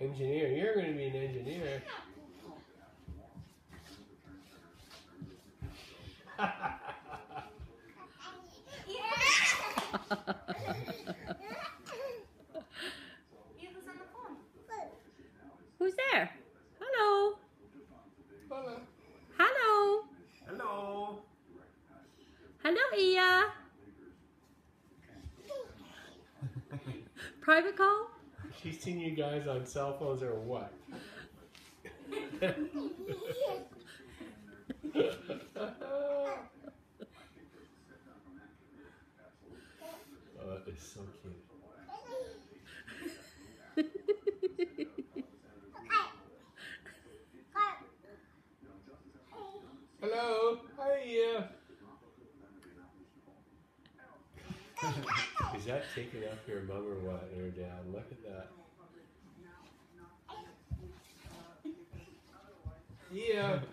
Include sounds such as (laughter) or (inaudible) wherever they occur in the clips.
Engineer. You're going to be an engineer. Ethan's (laughs) on the phone. Who's there? Hello. Hello. Hello. Hello. Hello, Eya. (laughs) Private call? She's seen you guys on cell phones or what? (laughs) oh, that is so cute. Hello. Hi. (laughs) Is that taking up your mom or what? Or dad? Look at that. Yeah. (laughs)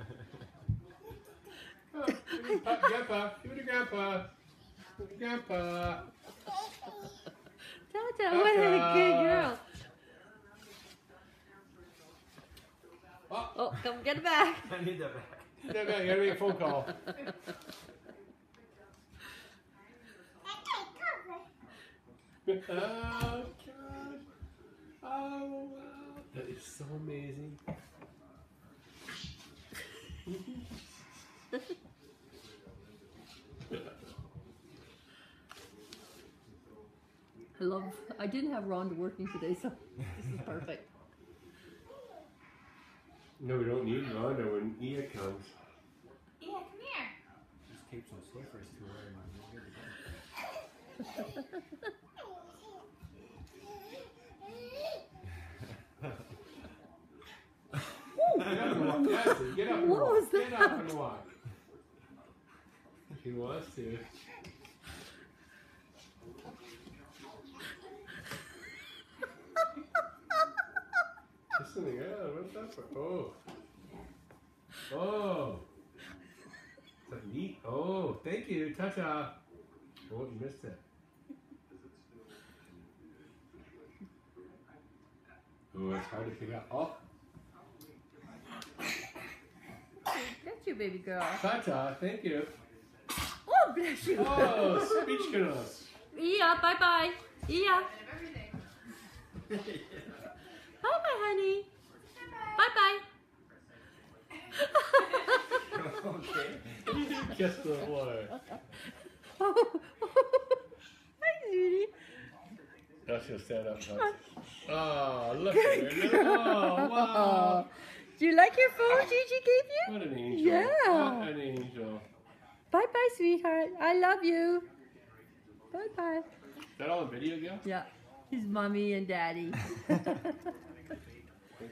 Oh, give it to grandpa. Give it to grandpa. Give it to grandpa. Tata, what a good girl. Oh, Oh, come get it back. (laughs) I need that back. no, no, you gotta make a phone call. (laughs) Oh, god! Oh, wow. That is so amazing. I love, I didn't have Rhonda working today, so this is perfect. No, we don't need Rhonda when Eya comes. Yeah, come here. Just tape some slippers to her and we'll get it What walk. was Get up and walk. He wants to. To God. What's that for? Oh. Oh. Is that meat? Oh, thank you. Ta-ta. Oh, you missed it. Oh, it's hard to pick up. Oh, That's you, baby girl. ta-ta. Thank you. Oh, bless you. (laughs) Oh, speech canals. Eya, bye bye. Eya. Bit of everything. Bye bye, honey. Bye bye. okay. Guess the word. Now she'll stand up. and touch it. Oh, look at her. Oh, wow. Do you like your phone Gigi gave you? What an angel. Yeah. What an angel. Bye bye, sweetheart. I love you. Bye bye. Is that all the video, Gil? Yeah, his mommy and daddy. (laughs) Good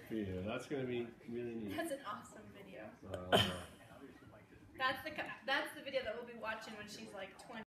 for you. That's going to be really neat. That's an awesome video. Oh, That's the that's the video that we'll be watching when she's like 20.